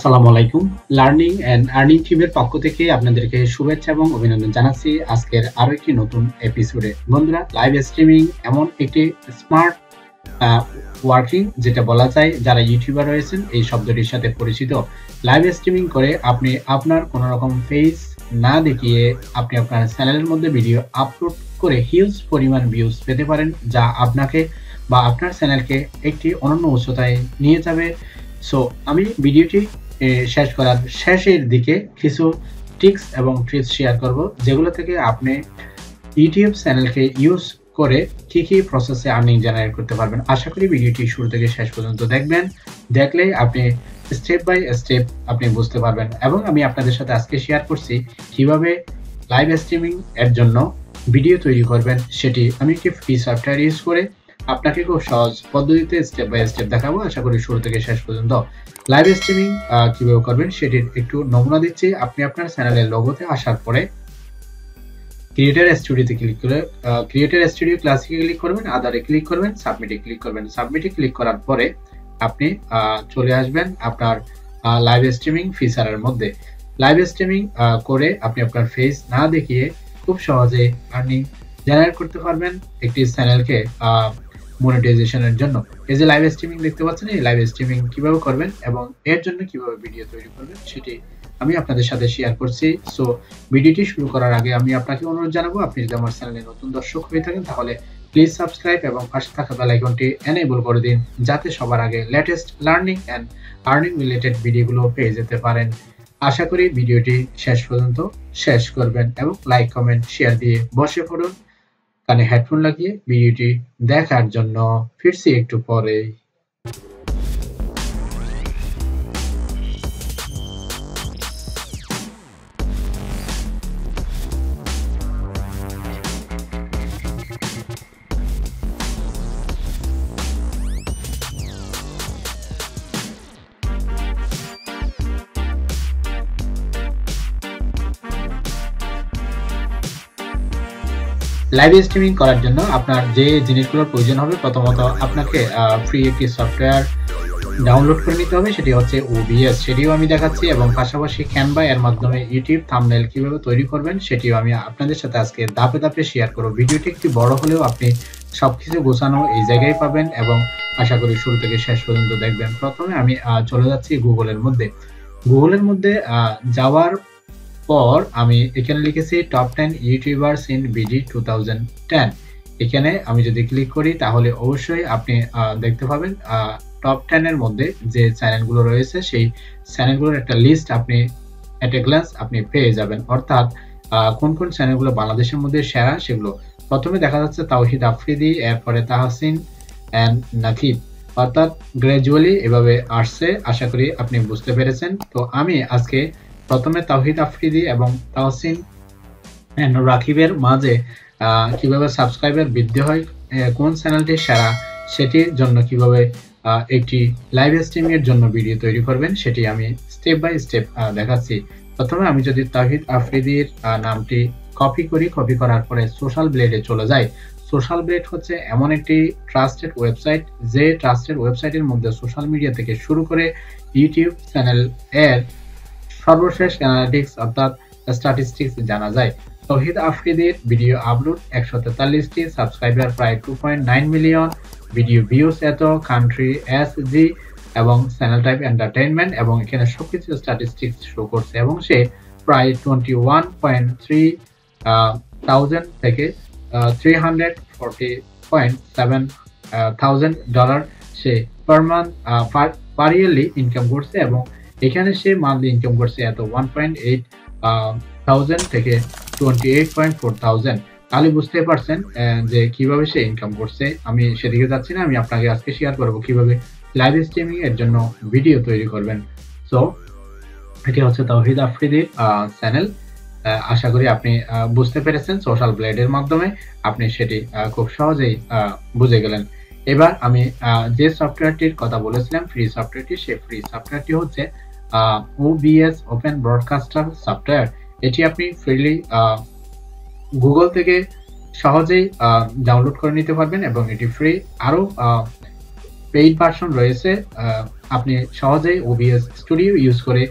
আসসালামু আলাইকুম। Learning and earning টিমের পক্ষ থেকে আপনাদেরকে শুভেচ্ছা এবং অভিনন্দন জানাচ্ছি। আজকের আরও একটি নতুন এপিসোডে বন্ধুরা লাইভ স্ট্রিমিং এমন একটি স্মার্ট ওয়ার্কিং যেটা বলা যায়, যারা ইউটিউবার রয়েছেন, এই শব্দটির সাথে পরিচিত। লাইভ স্ট্রিমিং করে আপনি আপনার কোনো রকম ফেস না দেখিয়ে আপনি আপনার চ্যানেলের মধ্যে ভিডিও আপলোড করে হিউজ পরিমাণ ভিউজ পেতে পারেন, যা আপনাকে বা আপনার চ্যানেলকে একটি অনন্য উচ্চতায় নিয়ে যাবে। সো আমি ভিডিওটি শেষ করার শেষের দিকে কিছু টিক্স এবং ট্রিক্স শেয়ার করব, যেগুলো থেকে আপনি ইউটিউব চ্যানেলকে ইউজ করে কি কি প্রসেসে আর্নিং জেনারেট করতে পারবেন। আশা করি ভিডিওটি শুরু থেকে শেষ পর্যন্ত দেখবেন। দেখলে আপনি স্টেপ বাই স্টেপ আপনি বুঝতে পারবেন। এবং আমি আপনাদের সাথে আজকে শেয়ার করছি কীভাবে লাইভ স্ট্রিমিং এর জন্য ভিডিও তৈরি করবেন, সেটি আমি একটি ফ্রি সফটওয়্যার ইউজ করে আপনাকে খুব সহজ পদ্ধতিতে স্টেপ বাই স্টেপ দেখাবো। আশা করি শুরু থেকে শেষ পর্যন্ত লাইভ স্ট্রিমিং কীভাবে করবেন সেটির একটু নমুনা দিচ্ছি। আপনি আপনার চ্যানেলের লোগোতে আসার পরে ক্রিয়েটার স্টুডিওতে ক্লিক করে ক্রিয়েটার স্টুডিও ক্লাসিকে ক্লিক করবেন আদারে ক্লিক করবেন সাবমিটে ক্লিক করবেন। সাবমিটে ক্লিক করার পরে আপনি চলে আসবেন আপনার লাইভ স্ট্রিমিং ফিচারের মধ্যে। লাইভ স্ট্রিমিং করে আপনি আপনার ফেস না দেখিয়ে খুব সহজে আর্নিং জেনারেট করতে পারবেন। একটি চ্যানেলকে মনিটাইজেশনের জন্য। এই যে লাইভ স্ট্রিমিং দেখতে পাচ্ছেন, এই লাইভ স্ট্রিমিং কীভাবে করবেন এবং এর জন্য কীভাবে ভিডিও তৈরি করবেন, সেটি আমি আপনাদের সাথে শেয়ার করছি। সো ভিডিওটি শুরু করার আগে আমি আপনাকে অনুরোধ জানাব, আপনি যদি আমার চ্যানেলে নতুন দর্শক হয়ে থাকেন, তাহলে প্লিজ সাবস্ক্রাইব এবং পাশে থাকা বেল আইকনটি এনেবল করে দিন, যাতে সবার আগে latest learning and earning related ভিডিওগুলো পেয়ে যেতে পারেন। আশা করি ভিডিওটি শেষ পর্যন্ত শেষ করবেন এবং লাইক কমেন্ট শেয়ার দিয়ে বসে পড়ুন। কানে হেডফোন লাগিয়ে ভিডিওটি দেখার জন্য ফিরছি একটু পরেই। লাইভ স্ট্রিমিং করার জন্য আপনার যে জিনিসগুলোর প্রয়োজন হবে, প্রথমত আপনাকে ফ্রি একটি সফটওয়্যার ডাউনলোড করে নিতে হবে, সেটি হচ্ছে ওবিএস সেটিও আমি দেখাচ্ছি এবং পাশাপাশি ক্যানভা এর মাধ্যমে ইউটিউব থামনেল কীভাবে তৈরি করবেন, সেটিও আমি আপনাদের সাথে আজকে ধাপে ধাপে শেয়ার করব। ভিডিওটি একটি বড় হলেও আপনি সবকিছু গোছানো এই জায়গায় পাবেন এবং আশা করি শুরু থেকে শেষ পর্যন্ত দেখবেন। প্রথমে আমি চলে যাচ্ছি গুগলের মধ্যে। গুগলের মধ্যে যাওয়ার পর আমি এখানে লিখেছি top ten YouTubers in BD two এখানে আমি যদি ক্লিক করি, তাহলে অবশ্যই আপনি দেখতে পাবেন টপ টেন এর মধ্যে যে চ্যানেলগুলো রয়েছে, সেই চ্যানেলগুলোর একটা লিস্ট আপনি অ্যাট এ গ্লান্স আপনি পেয়ে যাবেন। অর্থাৎ কোন কোন চ্যানেলগুলো বাংলাদেশের মধ্যে সেরা, সেগুলো প্রথমে দেখা যাচ্ছে তাওহিদ আফ্রিদি, এরপরে তাহসিন অ্যান্ড নাকিব অর্থাৎ গ্র্যাজুয়ালি এভাবে আসছে, আশা করি আপনি বুঝতে পেরেছেন। তো আমি আজকে প্রথমে তাহিদ আফ্রিদি এবং তাহসিন রাকিবের মাঝে কীভাবে সাবস্ক্রাইবার বৃদ্ধি হয় কোন চ্যানেলটি সেরা, সেটির জন্য কীভাবে একটি লাইভ স্ট্রিমিং এর জন্য ভিডিও তৈরি করবেন, সেটি আমি স্টেপ বাই স্টেপ দেখাচ্ছি। প্রথমে আমি যদি তাহিদ আফ্রিদির নামটি কপি করি কপি করার পরে সোশ্যাল ব্লেডে চলে যাই। সোশ্যাল ব্লেড হচ্ছে এমন একটি ট্রাস্টেড ওয়েবসাইট যে ট্রাস্টেড ওয়েবসাইটের মধ্যে সোশ্যাল মিডিয়া থেকে শুরু করে ইউটিউব চ্যানেল এর সর্বশেষ অ্যানালিটিক্স অর্থাৎ স্ট্যাটিস্টিক্স জানা যায়। তহিদ আফ্রিদির ভিডিও আপলোড একশো তেতাল্লিশটি সাবস্ক্রাইবার প্রায় two point nine million video views এত কান্ট্রি এস জি এবং চ্যানেল টাইপ এন্টারটেইনমেন্ট এবং এখানে সবকিছু স্ট্যাটিস্টিক্স শো করছে এবং সে প্রায় twenty one point three thousand থেকে three hundred forty point seven thousand dollar সে per month per yearly income করছে এবং এখানে সে মান্থলি ইনকাম করছে এত ওয়ান পয়েন্ট এইট থাউজেন্ড থেকে twenty eight point four thousand তাহলে বুঝতে পারছেন যে কীভাবে সে ইনকাম করছে, আমি সেদিকে যাচ্ছি না, আমি আপনাকে আজকে শেয়ার করব কীভাবে লাইভ স্ট্রিমিং এর জন্য ভিডিও তৈরি করবেন। সো এটি হচ্ছে তৌহিদ আফ্রিদির চ্যানেল আশা করি আপনি বুঝতে পেরেছেন সোশ্যাল ব্লেডের মাধ্যমে আপনি সেটি খুব সহজেই বুঝে গেলেন। এবার আমি যে সফটওয়্যারটির কথা বলেছিলাম ফ্রি সফটওয়্যারটি সেই ফ্রি সফটওয়্যারটি হচ্ছে ওবিএস ওপেন ব্রডকাস্টার সফটওয়্যার এটি আপনি ফ্রিলি গুগল থেকে সহজেই ডাউনলোড করে নিতে পারবেন এবং এটি ফ্রি আরও পেইড ভার্সন রয়েছে আপনি সহজেই ওবিএস স্টুডিও ইউজ করে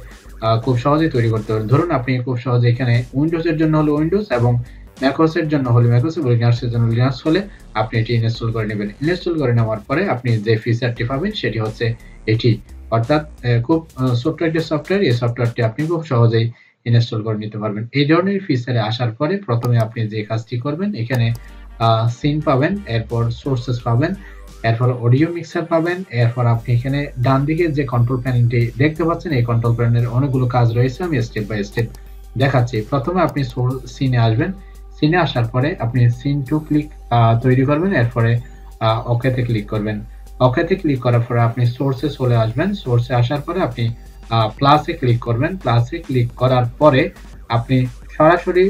খুব সহজেই তৈরি করতে পারেন ধরুন আপনি খুব সহজে এখানে উইন্ডোজের জন্য হলো উইন্ডোজ এবং ম্যাকোসের জন্য হলে ম্যাকোস এবং লিনাক্সের জন্য লিনাক্স হলে আপনি এটি ইনস্টল করে নেবেন। ইনস্টল করে নেওয়ার পরে আপনি যে ফিচারটি পাবেন সেটি হচ্ছে এটি। অর্থাৎ খুব ছোট্ট সফটওয়্যার এই সফটওয়্যারটি আপনি খুব সহজেই ইনস্টল করে নিতে পারবেন। এই ধরনের ফিচারে আসার পরে প্রথমে আপনি যে কাজটি করবেন, এখানে সিন পাবেন, এরপর সোর্সেস পাবেন, এরপর অডিও মিক্সার পাবেন, এরপর আপনি এখানে ডান দিকে যে কন্ট্রোল প্যানেলটি দেখতে পাচ্ছেন, এই কন্ট্রোল প্যানেলের অনেকগুলো কাজ রয়েছে, আমি স্টেপ বাই স্টেপ দেখাচ্ছি। প্রথমে আপনি সিনে আসবেন। সিনে আসার পরে আপনি সিন টু ক্লিক তৈরি করবেন, এরপরে ওকেতে ক্লিক করবেন। ওকেতে ক্লিক করার পরে আপনি সোর্সে চলে আসবেন। সোর্সে আসার পরে আপনি প্লাসে ক্লিক করবেন। প্লাসে ক্লিক করার পরে আপনি সরাসরি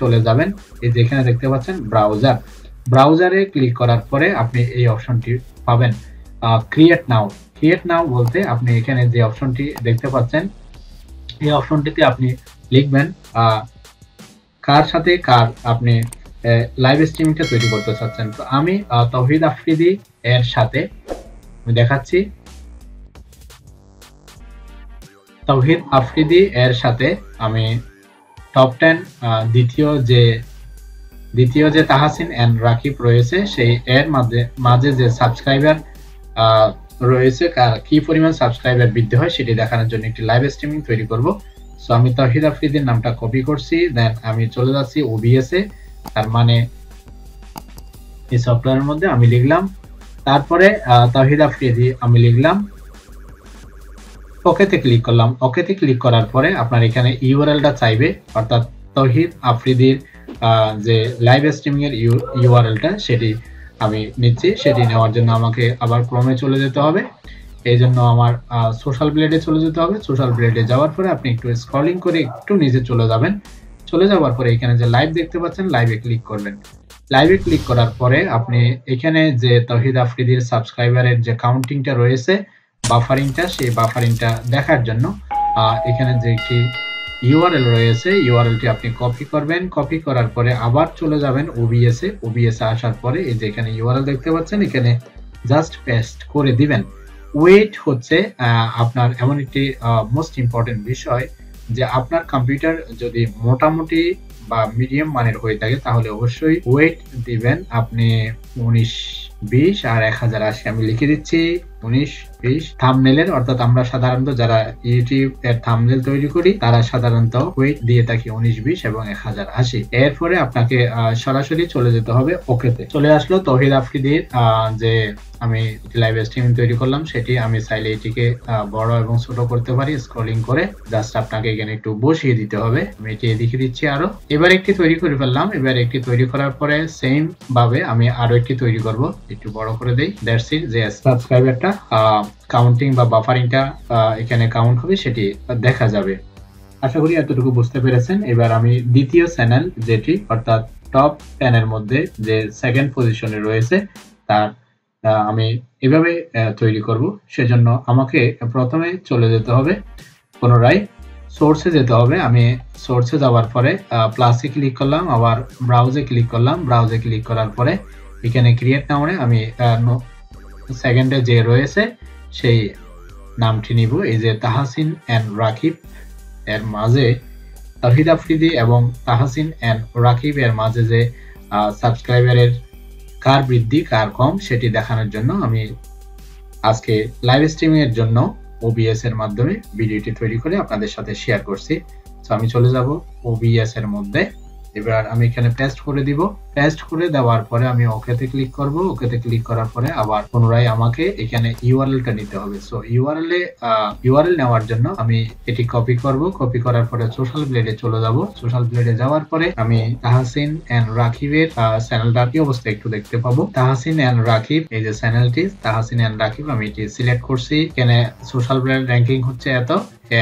চলে যাবেন। এই যেখানে দেখতে পাচ্ছেন ব্রাউজার ব্রাউজারে ক্লিক করার পরে আপনি এই অপশনটি পাবেন। ক্রিয়েট নাও ক্রিয়েট নাও বলতে আপনি এখানে যে অপশনটি দেখতে পাচ্ছেন, এই অপশনটিতে আপনি লিখবেন কার সাথে কার আপনি লাইভ স্ট্রিমিংটা তৈরি করতে চাচ্ছেন। তো আমি তহিদ আফ্রিদি এর সাথে আমি দেখাচ্ছি। তৌহিদ আফ্রিদি এর সাথে আমি টপ টেন দ্বিতীয় যে দ্বিতীয় যে তাহাসিন এন্ড রাকিব রয়েছে, সেই এর মাঝে মাঝে যে সাবস্ক্রাইবার রয়েছে কি পরিমাণ সাবস্ক্রাইবার বৃদ্ধি হয় সেটি দেখানোর জন্য একটি লাইভ স্ট্রিমিং তৈরি করব। সো আমি তহিদ আফ্রিদির নামটা কপি করছি দেন আমি চলে যাচ্ছি ওবিএস তার মানে এই সফটওয়্যারের মধ্যে আমি লিখলাম তারপরে তাহিদ আফ্রিদি আমি লিখলাম। ওকেতে ক্লিক করলাম। ওকেতে ক্লিক করার পরে আপনার এখানে ইউআরএলটা চাইবে। অর্থাৎ তহিদ আফ্রিদির যে লাইভ স্ট্রিমিং এর ইউআরএলটা সেটি আমি নিচ্ছি। সেটি নেওয়ার জন্য আমাকে আবার ক্রমে চলে যেতে হবে। এই জন্য আমার সোশ্যাল ব্লেডে চলে যেতে হবে। সোশ্যাল ব্লেডে যাওয়ার পরে আপনি একটু স্ক্রলিং করে একটু নিচে চলে যাবেন। চলে যাওয়ার পরে এখানে যে লাইভ দেখতে পাচ্ছেন লাইভে ক্লিক করবেন। লাইভে ক্লিক করার পরে আপনি এখানে যে তহিদ আফ্রিদির সাবস্ক্রাইবারের যে কাউন্টিংটা রয়েছে বাফারিংটা সেই বাফারিংটা দেখার জন্য এখানে যে একটি ইউআরএল রয়েছে ইউআরএলটি আপনি কপি করবেন। কপি করার পরে আবার চলে যাবেন ওবিএস এ। ওবিএস এ আসার পরে এই যে এখানে ইউআরএল দেখতে পাচ্ছেন, এখানে জাস্ট পেস্ট করে দিবেন। ওয়েট হচ্ছে আপনার এমন একটি মোস্ট ইম্পর্টেন্ট বিষয় যে আপনার কম্পিউটার যদি মোটামুটি বা মিডিয়াম মানের হয়ে থাকে, তাহলে অবশ্যই ওয়েট দিবেন। আপনি উনিশ, বিশ আর এক হাজার আশি আমি লিখে দিচ্ছি। উনিশ, বিশ। থামনেলের অর্থাৎ আমরা সাধারণত যারা ইউটিউব এর থামনেল তৈরি করি, তারা সাধারণত ওয়েট দিয়ে থাকি উনিশ, বিশ এবং এক হাজার আশি। এরপরে আপনাকে সরাসরি চলে যেতে হবে ওকেতে। চলে আসলো তহিদ আফ্রিদির যে আমি লাইভ স্ট্রিমিং তৈরি করলাম, সেটি আমি চাইলে এটিকে বড় এবং ছোট করতে পারি স্ক্রলিং করে জাস্ট আপনাকে এখানে একটু বসিয়ে দিতে হবে। আমি এটি দেখিয়ে দিচ্ছি আরও। এবার একটি তৈরি করে ফেললাম। এবার একটি তৈরি করার পরে সেম ভাবে আমি আরও একটি তৈরি করব। একটু বড় করে দেই। দ্যাটস ইট যে সাবস্ক্রাইবারটা কাউন্টিং বা বাফারিংটা এখানে কাউন্ট হবে, সেটি দেখা যাবে। আশা করি এতটুকু বুঝতে পেরেছেন। এবার আমি দ্বিতীয় চ্যানেল যেটি, অর্থাৎ টপ টেন এর মধ্যে যে সেকেন্ড পজিশনে রয়েছে, তার আমি এভাবে তৈরি করব। সেজন্য আমাকে প্রথমে চলে যেতে হবে পুনরায়। সোর্সে যেতে হবে। আমি সোর্সে যাওয়ার পরে প্লাসে ক্লিক করলাম, আবার ব্রাউজে ক্লিক করলাম। ব্রাউজে ক্লিক করার পরে, এখানে ক্রিয়েট নামে আমি সেকেন্ডে যে রয়েছে, সেই নামটি নিব। এই যে তাহাসিন অ্যান্ড রাকিব এর মাঝে, তাহিদ আফ্রিদি এবং তাহাসিন অ্যান্ড রাকিব এর মাঝে যে সাবস্ক্রাইবারের কার বৃদ্ধি, কার কম, সেটি দেখানোর জন্য আমি আজকে লাইভ স্ট্রিমিং এর জন্য ওবিএস এর মাধ্যমে ভিডিওটি তৈরি করে আপনাদের সাথে শেয়ার করছি। তো আমি চলে যাব ওবিএস এর মধ্যে। এবার আমি এখানে পেস্ট করে দিব। পেস্ট করে দেওয়ার পরে আমি ওকেতে ক্লিক করব। ওকেতে ক্লিক করার পরে আবার পুনরায় আমাকে এখানে ইউআরএলটা নিতে হবে। সো ইউআরএল এ ইউআরএল নেওয়ার জন্য আমি এটি কপি করব। কপি করার পরে সোশ্যাল ব্লেডে চলে যাব। সোশ্যাল ব্লেডে যাওয়ার পরে আমি তাহাসিন এন্ড রাকিবের চ্যানেলটা কি অবস্থা একটু দেখতে পাবো। তাহাসিন এন্ড রাকিব, এই যে চ্যানেলটি তাহাসিন এন্ড রাকিব, আমি এটি সিলেক্ট করছি। এখানে সোশ্যাল ব্লেড র্যাঙ্কিং হচ্ছে এত।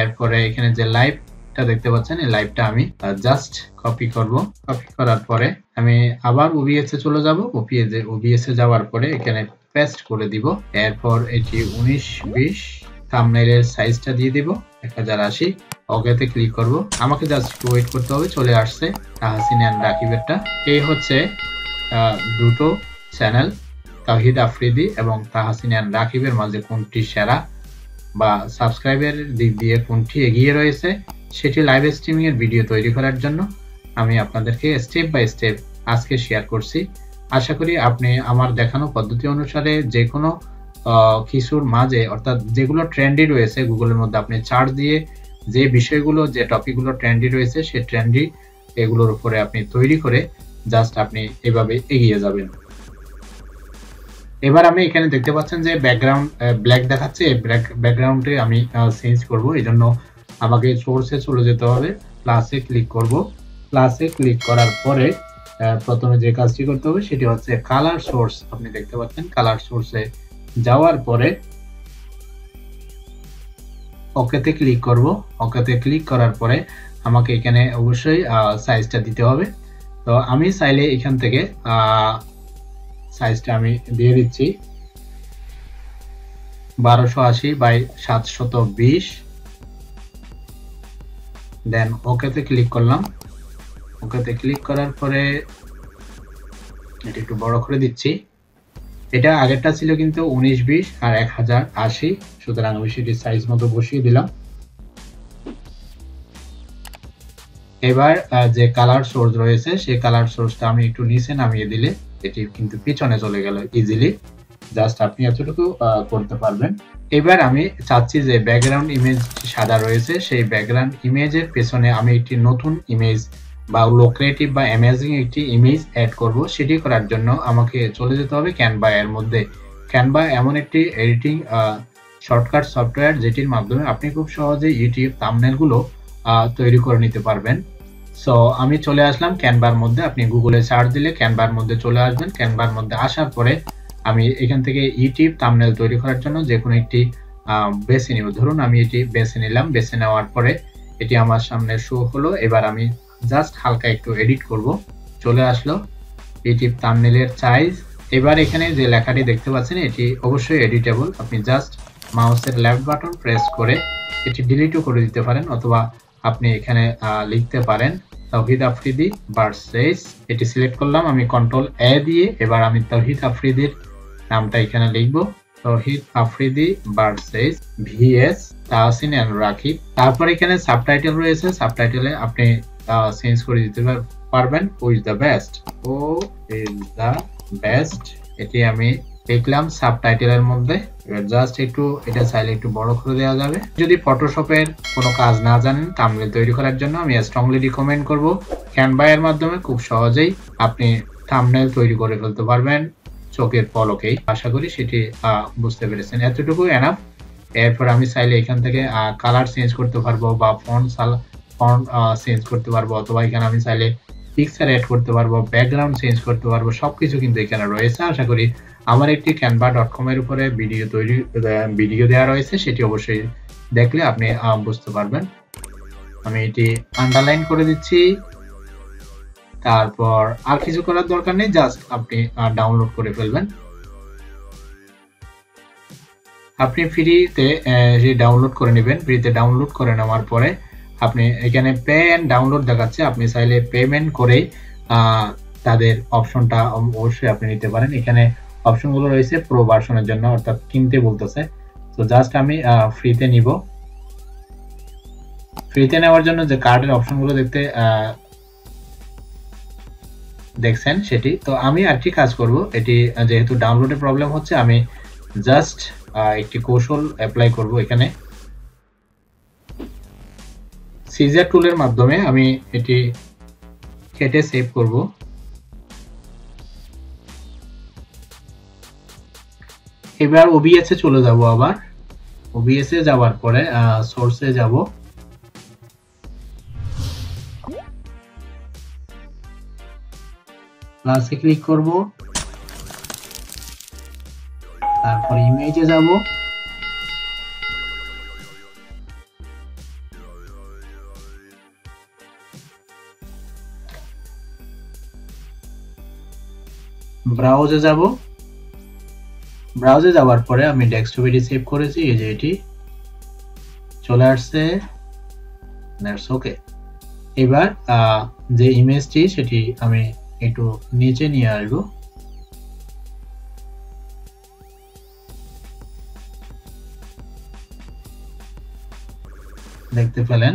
এরপরে এখানে যে লাইভ লাইভটা দেখতে পাচ্ছেন, এই লাইভটা আমি জাস্ট কপি করব। কপি করার পরে আমি আবার ওবিএস এ চলে যাব। ওপিএস ওবিএস এ যাওয়ার পরে এখানে পেস্ট করে দিব। এরপর এটি উনিশ, বিশ থামনেলের সাইজটা দিয়ে দিব, এক হাজার আশি। ওকেতে ক্লিক করব। আমাকে জাস্ট ওয়েট করতে হবে, চলে আসছে তাহাসিন অ্যান্ড রাকিবেরটা। এই হচ্ছে দুটো চ্যানেল তাহিদ আফ্রিদি এবং তাহাসিন রাকিবের মাঝে কোনটি সেরা বা সাবস্ক্রাইবের দিক দিয়ে কোনটি এগিয়ে রয়েছে। সেটি লাইভ স্ট্রিমিং এর ভিডিও তৈরি করার জন্য আমি আপনাদেরকে স্টেপ বাই স্টেপ আজকে শেয়ার করছি। আশা করি আপনি আমার দেখানো পদ্ধতি অনুসারে যে কোনো কিছুর মাঝে অর্থাৎ যেগুলো ট্রেন্ডি রয়েছে গুগলের মধ্যে আপনি চার্জ দিয়ে যে বিষয়গুলো, যে টপিকগুলো ট্রেন্ডি রয়েছে সে ট্রেন্ডি এগুলোর উপরে আপনি তৈরি করে জাস্ট আপনি এভাবে এগিয়ে যাবেন। এবার আমি এখানে দেখতে পাচ্ছেন যে ব্যাকগ্রাউন্ড ব্ল্যাক দেখাচ্ছে। ব্যাকগ্রাউন্ডে আমি চেঞ্জ করব। এই জন্য আমাকে সোর্সে চলে যেতে হবে প্লাসে ক্লিক করব। প্লাসে ক্লিক করার পরে প্রথমে যে কাজটি করতে হবে সেটি হচ্ছে কালার সোর্স আপনি দেখতে পাচ্ছেন কালার সোর্সে যাওয়ার পরে ওকেতে ক্লিক করব। ওকেতে ক্লিক করার পরে আমাকে এখানে অবশ্যই সাইজটা দিতে হবে। তো আমি চাইলে এখান থেকে সাইজটা আমি দিয়ে দিচ্ছি। বারোশো আশি বাই সাতশত বিশ। দেন ওকেতে ক্লিক করলাম। ওকেতে ক্লিক করার পরে এটা একটু বড় করে দিচ্ছি। এটা আগেরটা ছিল কিন্তু উনিশ বিশ আর এক হাজার আশি। সুতরাং আমি সেটি সাইজ মতো বসিয়ে দিলাম। এবার যে কালার সোর্স রয়েছে, সেই কালার সোর্সটা আমি একটু নিচে নামিয়ে দিলে এটি কিন্তু পিছনে চলে গেল ইজিলি জাস্ট আপনি এতটুকু করতে পারবেন। এবার আমি চাচ্ছি যে ব্যাকগ্রাউন্ড ইমেজ সাদা রয়েছে, সেই ব্যাকগ্রাউন্ড ইমেজের পেছনে আমি একটি নতুন ইমেজ বা লোক্রেটিভ বা অ্যামেজিং একটি ইমেজ অ্যাড করব। সেটি করার জন্য আমাকে চলে যেতে হবে ক্যানভা এর মধ্যে। ক্যানভা এমন একটি এডিটিং শর্টকাট সফটওয়্যার যেটির মাধ্যমে আপনি খুব সহজে ইউটিউব থাম্বনেলগুলো তৈরি করে নিতে পারবেন। সো আমি চলে আসলাম ক্যানভার মধ্যে। আপনি গুগলে সার্চ দিলে ক্যানভার মধ্যে চলে আসবেন। ক্যানভার মধ্যে আসার পরে আমি এখান থেকে ইউটিউব থাম্বনেল তৈরি করার জন্য যে কোনো একটি বেছে নিব। ধরুন আমি এটি বেছে নিলাম, বেছে নেওয়ার পরে এটি আমার সামনে শো হলো। এবার আমি জাস্ট হালকা একটু এডিট করব। চলে আসলো ইউটিউব থাম্বনেলের সাইজ এবার এখানে যে লেখাটি দেখতে পাচ্ছেন, এটি অবশ্যই এডিটেবল আপনি জাস্ট মাউসের লেফট বাটন প্রেস করে এটি ডিলিটও করে দিতে পারেন অথবা আপনি এখানে লিখতে পারেন তহিদ আফ্রিদি ভার্সেস এটি সিলেক্ট করলাম, আমি কন্ট্রোল এ দিয়ে এবার আমি তহিদ আফ্রিদির নামটা এখানে লিখব। Touhid Afridi versus VS, Tahsin and Rakib. তারপর এখানে সাবটাইটেল রয়েছে। সাবটাইটেলে আপনি চেঞ্জ করে দিতে পারবেন। Who is the best who is the best এটি আমি লিখলাম সাবটাইটেলের মধ্যে। এবার জাস্ট একটু, এটা চাইলে একটু বড় করে দেওয়া যাবে। যদি ফটোশপের কোনো কাজ না জানেন থাম্বনেল তৈরি করার জন্য আমি স্ট্রংলি রিকমেন্ড করব। ক্যানভা এর মাধ্যমে খুব সহজেই আপনি থাম্বনেল তৈরি করে ফেলতে পারবেন। চোখের পলকেই আশা করি সেটি বুঝতে পেরেছেন। এতটুকু এনাফ এরপর আমি চাইলে এখান থেকে কালার চেঞ্জ করতে পারব বা ফন্ট ফন্ট চেঞ্জ করতে পারব অথবা এখানে আমি চাইলে পিকচার অ্যাড করতে পারব ব্যাকগ্রাউন্ড চেঞ্জ করতে পারব, সবকিছু কিন্তু এখানে রয়েছে। আশা করি আমার একটি ক্যানভা ডট কম এর উপরে ভিডিও তৈরি ভিডিও দেওয়া রয়েছে। সেটি অবশ্যই দেখলে আপনি বুঝতে পারবেন। আমি এটি আন্ডারলাইন করে দিচ্ছি। তারপর আর কিছু করার দরকার নেই জাস্ট আপনি ডাউনলোড করে ফেলবেন। আপনি ফ্রিতে ডাউনলোড করে নেবেন। ফ্রিতে ডাউনলোড করে নেওয়ার পরে আপনি এখানে পে অ্যান্ড ডাউনলোড দেখাচ্ছে। আপনি চাইলে পেমেন্ট করেই তাদের অপশনটা অবশ্যই আপনি নিতে পারেন। এখানে অপশনগুলো রয়েছে প্রো ভার্সনের জন্য, অর্থাৎ কিনতে বলতেছে। তো জাস্ট আমি ফ্রিতে নিব। ফ্রিতে নেওয়ার জন্য যে কার্ডের অপশনগুলো দেখতে দেখছেন সেটি। তো আমি আরেকটি কাজ করব, এটি যেহেতু ডাউনলোডের প্রবলেম হচ্ছে, আমি জাস্ট একটি কৌশল অ্যাপ্লাই করব এখানে। সিজার টুলের মাধ্যমে আমি এটি কেটে সেভ করব। এবার ওবিএস চলে যাব আবার। ওবিএস যাওয়ার পরে সোর্সে যাব। প্লাসে ক্লিক করব। তারপর ইমেজে যাব। ব্রাউজে যাব। ব্রাউজে যাওয়ার পরে আমি ডেস্কটপে সেভ করেছি, এই যে এটি। চলে আসছে। দ্যাটস ওকে এবার যে ইমেজটি সেটি আমি একটু নিচে নিয়ে আসব। দেখতে পেলেন?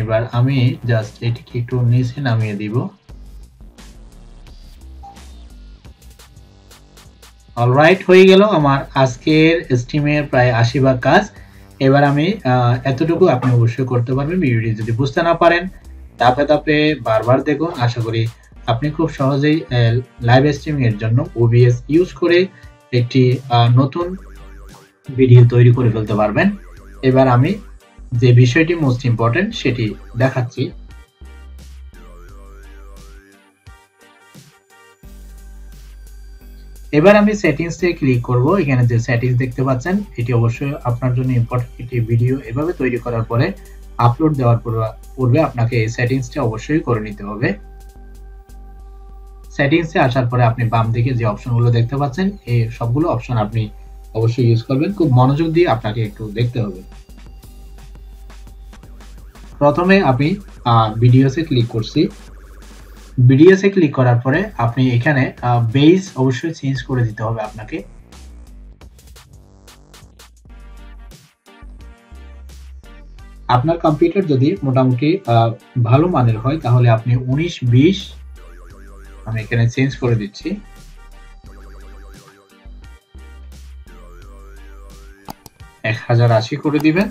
এবার আমি জাস্ট এটিকে একটু নিচে নামিয়ে দিব। অলরাইট হয়ে গেল আমার আজকের স্টিমের প্রায় আশি ভাগ কাজ। এবার আমি এতটুকু আপনি অবশ্যই করতে পারবেন। ভিডিওটি যদি বুঝতে না পারেন ধাপে ধাপে বারবার দেখুন, আশা করি আপনি খুব সহজেই লাইভ স্ট্রিমিং এর জন্য ওবিএস ইউজ করে একটি নতুন ভিডিও তৈরি করে ফেলতে পারবেন। এবার আমি যে বিষয়টি মোস্ট ইম্পর্টেন্ট সেটি দেখাচ্ছি। এবার আমি সেটিংস এ ক্লিক করব। এখানে যে সেটিংস দেখতে পাচ্ছেন, এটি অবশ্যই আপনার জন্য ইম্পর্টেন্ট একটি ভিডিও এভাবে তৈরি করার পরে আপলোড দেওয়ার পূর্বে আপনাকে এই সেটিংসটা অবশ্যই করে নিতে হবে। সেটিংসে আসার পরে আপনি বাম দিকে যে অপশনগুলো দেখতে পাচ্ছেন, এই সবগুলো অপশন আপনি অবশ্যই ইউজ করবেন। খুব মনোযোগ দিয়ে আপনাকে একটু দেখতে হবে। প্রথমে আমি ভিডিওসে ক্লিক করছি। ভিডিওসে ক্লিক করার পরে আপনি এখানে বেস অবশ্যই চেঞ্জ করে দিতে হবে আপনাকে। আপনার কম্পিউটার যদি মোটামুটি ভালো মানের হয়, তাহলে আপনি উনিশ, বিশ, আমি এখানে চেঞ্জ করে দিচ্ছি। এক হাজার আশি করে দিবেন।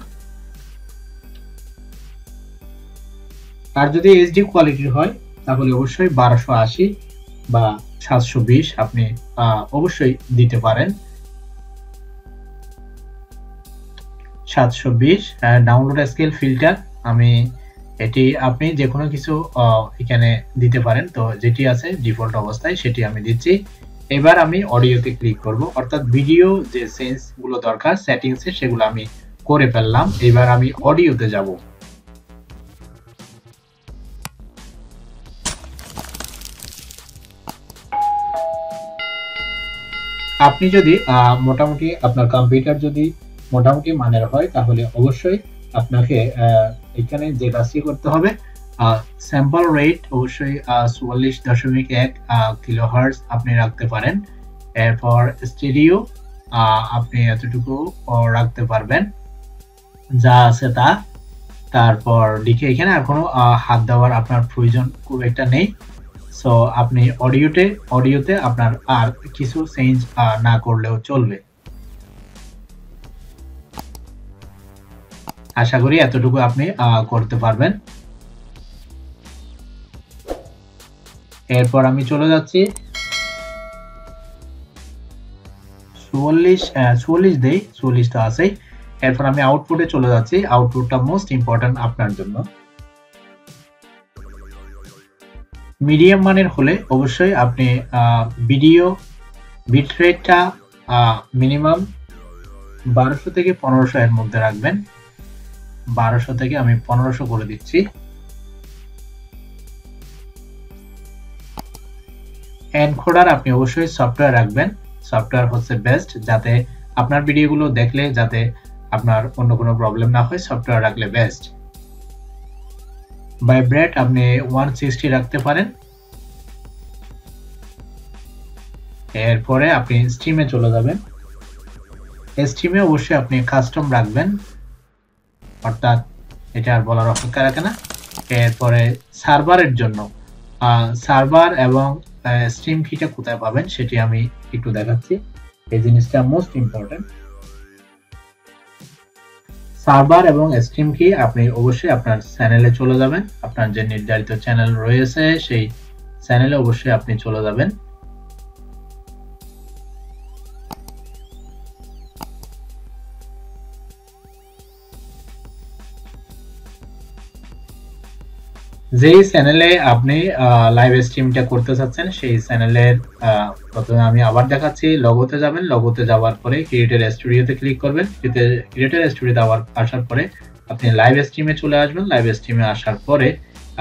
আর যদি এইচডি কোয়ালিটির হয়, তাহলে অবশ্যই বারোশো আশি বা সাতশো বিশ আপনি অবশ্যই দিতে পারেন। সাতশো বিশ ডাউনলোড স্কেল ফিল্টার আমি এটি আপনি যে কোনো কিছু এখানে দিতে পারেন। তো যেটি আছে ডিফল্ট অবস্থায় সেটি আমি দিচ্ছি। এবার আমি অডিওতে ক্লিক করব। অর্থাৎ ভিডিও যে সেন্সগুলো দরকার সেটিংসে সেগুলো আমি করে ফেললাম। এবার আমি অডিওতে যাব। আপনি যদি মোটামুটি আপনার কম্পিউটার যদি মোটামুটি মানের হয়, তাহলে অবশ্যই আপনাকে এখানে যে কাজটি করতে হবে স্যাম্পল রেট অবশ্যই চুয়াল্লিশ দশমিক এক কিলো হার্স আপনি রাখতে পারেন। এরপর স্টেডিও আপনি এতটুকু রাখতে পারবেন। যা আছে তা। তারপর লিখে এখানে আর কোনো হাত দেওয়ার আপনার প্রয়োজন খুব একটা নেই। সো আপনি অডিওতে অডিওতে আপনার আর কিছু চেঞ্জ না করলেও চলবে। আশা করি এতটুকু আপনি করতে পারবেন। এরপর আমি চলে যাচ্ছি। চুয়াল্লিশ চুয়াল্লিশ দেই, চুয়াল্লিশ তো আছেই। এরপর আমি আউটপুটে চলে যাচ্ছি। আউটপুটটা মোস্ট ইম্পর্টেন্ট আপনার জন্য। মিডিয়াম মানের হলে অবশ্যই আপনি ভিডিও বিট রেটটা মিনিমাম বারোশো থেকে পনেরোশো এর মধ্যে রাখবেন। বারোশো থেকে আমি পনেরোশো করে দিচ্ছি। এনকোডার আপনি অবশ্যই সফটওয়্যার রাখবেন। সফটওয়্যার হচ্ছে বেস্ট, যাতে আপনার ভিডিওগুলো দেখলে যাতে আপনার অন্য কোনো প্রবলেম না হয়, সফটওয়্যার রাখলে বেস্ট। ভাইব্রেট আপনি ওয়ান সিক্সটি রাখতে পারেন। এরপরে আপনি স্টিমে চলে যাবেন। স্টিমে অবশ্যই আপনি কাস্টম রাখবেন। অর্থাৎ এটা আর বলার অপেক্ষা রাখে না। এরপরে সার্ভারের জন্য সার্ভার এবং স্ট্রিম কিটা কোথায় পাবেন সেটি আমি একটু দেখাচ্ছি। এই জিনিসটা মোস্ট ইম্পর্টেন্ট সার্ভার এবং স্ট্রিম কি আপনি অবশ্যই আপনার চ্যানেলে চলে যাবেন। আপনার যে নির্ধারিত চ্যানেল রয়েছে, সেই চ্যানেলে অবশ্যই আপনি চলে যাবেন। যেই চ্যানেলে আপনি লাইভ স্ট্রিমটা করতে চাচ্ছেন, সেই চ্যানেলের প্রথমে আমি আবার দেখাচ্ছি। লগোতে যাবেন। লগোতে যাওয়ার পরে ক্রিয়েটার স্টুডিওতে ক্লিক করবেন। ক্রিয়েটার স্টুডিওতে আবার আসার পরে আপনি লাইভ স্ট্রিমে চলে আসবেন। লাইভ স্ট্রিমে আসার পরে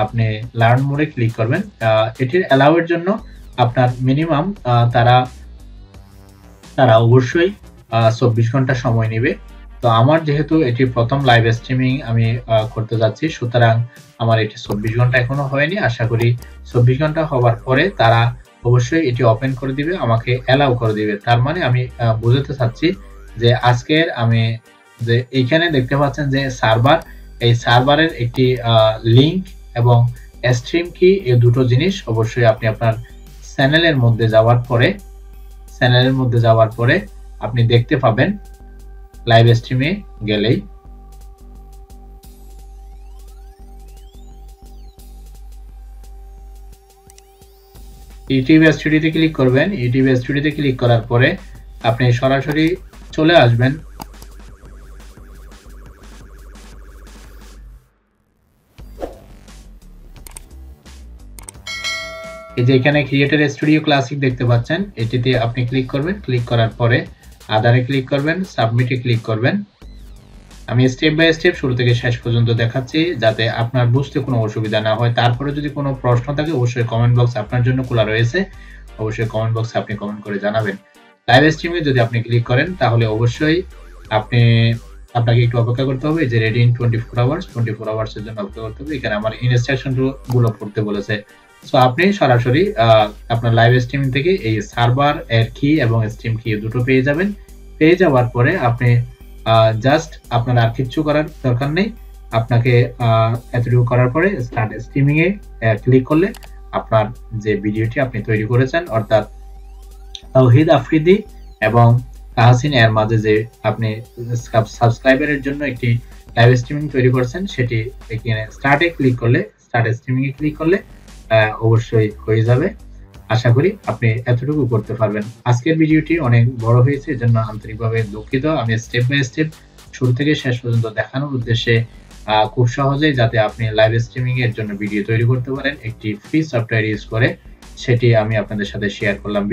আপনি লার্ন মোডে ক্লিক করবেন। এটির অ্যালাউয়ের জন্য আপনার মিনিমাম তারা তারা অবশ্যই চব্বিশ ঘণ্টা সময় নেবে। তো আমার যেহেতু এটি প্রথম লাইভ স্ট্রিমিং আমি করতে যাচ্ছি, সুতরাং আমার এটি চব্বিশ ঘণ্টা এখনও হয়নি। আশা করি চব্বিশ ঘণ্টা হওয়ার পরে তারা অবশ্যই এটি ওপেন করে দিবে, আমাকে অ্যালাউ করে দিবে। তার মানে আমি বোঝাতে চাচ্ছি যে আজকের আমি যে এইখানে দেখতে পাচ্ছেন যে সার্ভার, এই সার্ভারের একটি লিংক এবং স্ট্রিম কি এই দুটো জিনিস অবশ্যই আপনি আপনার চ্যানেলের মধ্যে যাওয়ার পরে চ্যানেলের মধ্যে যাওয়ার পরে আপনি দেখতে পাবেন। লাইভ স্ট্রিমে গেলেই। ইউটিউব স্টুডিওতে ক্লিক করবেন। ইউটিউব স্টুডিওতে ক্লিক করার পরে আপনি সরাসরি চলে আসবেন। এই যে এখানে ক্রিয়েটর স্টুডিও ক্লাসিক দেখতে পাচ্ছেন, এটিতে আপনি ক্লিক করবেন। ক্লিক করার পরে আধারে ক্লিক করবেন সাবমিটে ক্লিক করবেন। আমি স্টেপ বাই স্টেপ শুরু থেকে শেষ পর্যন্ত দেখাচ্ছি যাতে আপনার বুঝতে কোনো অসুবিধা না হয়। তারপরে যদি কোনো প্রশ্ন থাকে, অবশ্যই কমেন্ট বক্স আপনার জন্য খোলা রয়েছে। অবশ্যই কমেন্ট বক্সে আপনি কমেন্ট করে জানাবেন। লাইভ স্ট্রিমে যদি আপনি ক্লিক করেন, তাহলে অবশ্যই আপনি, আপনাকে একটু অপেক্ষা করতে হবে যে ready in twenty four hours twenty four hours এর জন্য অপেক্ষা করতে হবে। এখানে আমার ইনস্ট্রাকশনগুলো পড়তে বলেছে। সো আপনি সরাসরি আপনার লাইভ স্ট্রিমিং থেকে এই সার্ভার এর কি এবং স্ট্রিম কি দুটো পেয়ে যাবেন। পেয়ে যাওয়ার পরে আপনি জাস্ট আপনার আর কিচ্ছু করার দরকার নেই। আপনাকে এতটুকু করার পরে স্টার্ট স্ট্রিমিং এ ক্লিক করলে আপনার যে ভিডিওটি আপনি তৈরি করেছেন, অর্থাৎ তাওহিদ আফ্রিদি এবং তাহসিন এর মাঝে যে আপনি সাবস্ক্রাইবারের জন্য একটি লাইভ স্ট্রিমিং তৈরি করেছেন, সেটি এখানে স্টার্টে ক্লিক করলে স্টার্ট স্ট্রিমিং এ ক্লিক করলে অবশ্যই হয়ে যাবে। আশা করি আপনি এতটুকু করতে পারবেন। আজকের ভিডিওটি অনেক বড় হয়েছে এজন্য আন্তরিকভাবে দুঃখিত। আমি স্টেপ বাই স্টেপ শুরু থেকে শেষ পর্যন্ত দেখানোর উদ্দেশ্যে খুব সহজেই যাতে আপনি লাইভ স্ট্রিমিং এর জন্য ভিডিও তৈরি করতে পারেন, একটি ফ্রি সফটওয়্যার ইউজ করে সেটি আমি আপনাদের সাথে শেয়ার করলাম।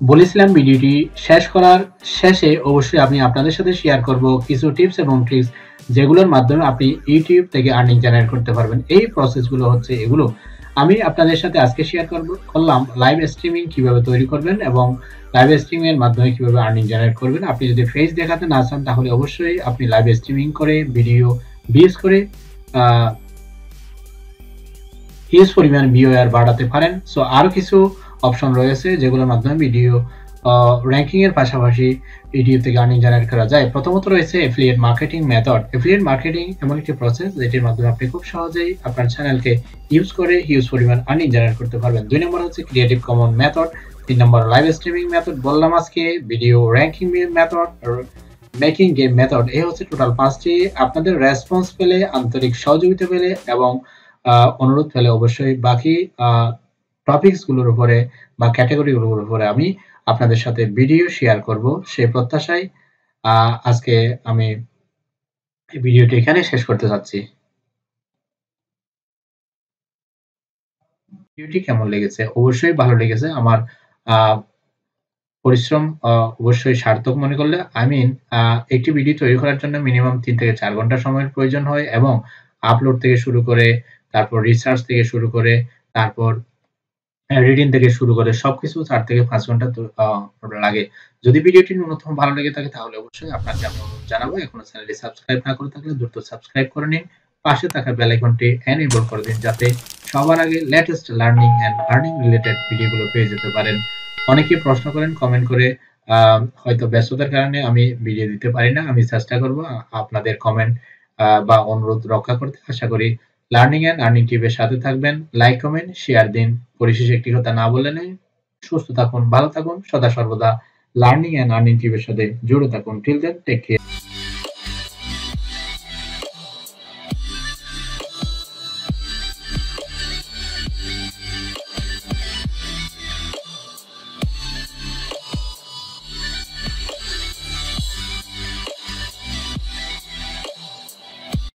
বলেছিলাম ভিডিওটি শেষ করার শেষে অবশ্যই আমি আপনাদের সাথে শেয়ার করব কিছু টিপস এবং ট্রিক্স যেগুলোর মাধ্যমে আপনি ইউটিউব থেকে আর্নিং জেনারেট করতে পারবেন। এই প্রসেসগুলো হচ্ছে এগুলো। আমি আপনাদের সাথে আজকে শেয়ার করব, করলাম লাইভ স্ট্রিমিং কীভাবে তৈরি করবেন এবং লাইভ স্ট্রিমিং এর মাধ্যমে কীভাবে আর্নিং জেনারেট করবেন। আপনি যদি ফেস দেখাতে না চান, তাহলে অবশ্যই আপনি লাইভ স্ট্রিমিং করে ভিডিও বিস করে হিউজ পরিমাণ ভিওআর বাড়াতে পারেন। সো আরও কিছু অপশন রয়েছে যেগুলোর মাধ্যমে ভিডিও র্যাঙ্কিং এর পাশাপাশি ইউটিউব থেকে আর্নিং জেনারেট করা যায়। প্রথমত রয়েছে affiliate marketing method affiliate marketing এমন একটি প্রসেস যেটির মাধ্যমে আপনি খুব সহজেই আপনার চ্যানেলকে ইউজ করে হিউজ পরিমাণ আর্নিং জেনারেট করতে পারবেন। দুই নম্বর হচ্ছে ক্রিয়েটিভ কমন মেথড তিন নম্বর লাইভ স্ট্রিমিং মেথড বললাম আজকে video ranking method making game method এই হচ্ছে টোটাল পাঁচটি। আপনাদের রেসপন্স পেলে, আন্তরিক সহযোগিতা পেলে এবং অনুরোধ পেলে অবশ্যই বাকি টপিকসগুলোর উপরে বা ক্যাটাগরিগুলোর উপরে আমি আপনাদের সাথে ভিডিও শেয়ার করব সেই প্রত্যাশায় আজকে আমি ভিডিওটি এখানে শেষ করতে চাচ্ছি ভিডিওটি কেমন লেগেছে? অবশ্যই ভালো লেগেছে। আমার পরিশ্রম অবশ্যই সার্থক মনে করলে আই মিন একটি ভিডিও তৈরি করার জন্য মিনিমাম তিন থেকে চার ঘণ্টা সময়ের প্রয়োজন হয় এবং আপলোড থেকে শুরু করে, তারপর রিসার্চ থেকে শুরু করে, তারপর রিডিং থেকে শুরু করে সবকিছু চার থেকে পাঁচ ঘণ্টা লাগে। যদি ভিডিওটি ন্যূনতম ভালো লেগে থাকে তাহলে অবশ্যই আপনাকে আমি জানাব, এখনও চ্যানেলটি সাবস্ক্রাইব না করে থাকলে দ্রুত সাবস্ক্রাইব করে নিন। পাশে থাকা বেল আইকনটি এনেবল করে দিন যাতে সবার আগে latest learning and earning related ভিডিওগুলো পেয়ে যেতে পারেন। অনেকে প্রশ্ন করেন কমেন্ট করে হয়তো ব্যস্ততার কারণে আমি ভিডিও দিতে পারি না। আমি চেষ্টা করব আপনাদের কমেন্ট বা অনুরোধ রক্ষা করতে। আশা করি লার্নিং অ্যান্ড আর্নিং টিভের সাথে থাকবেন। লাইক কমেন্ট শেয়ার দিন। পরিশেষে একটি কথা না বলে নেই সুস্থ থাকুন, ভালো থাকুন। সদা সর্বদা লার্নিং অ্যান্ড আর্নিং টিভের সাথে জুড়ে থাকুন। Till then take care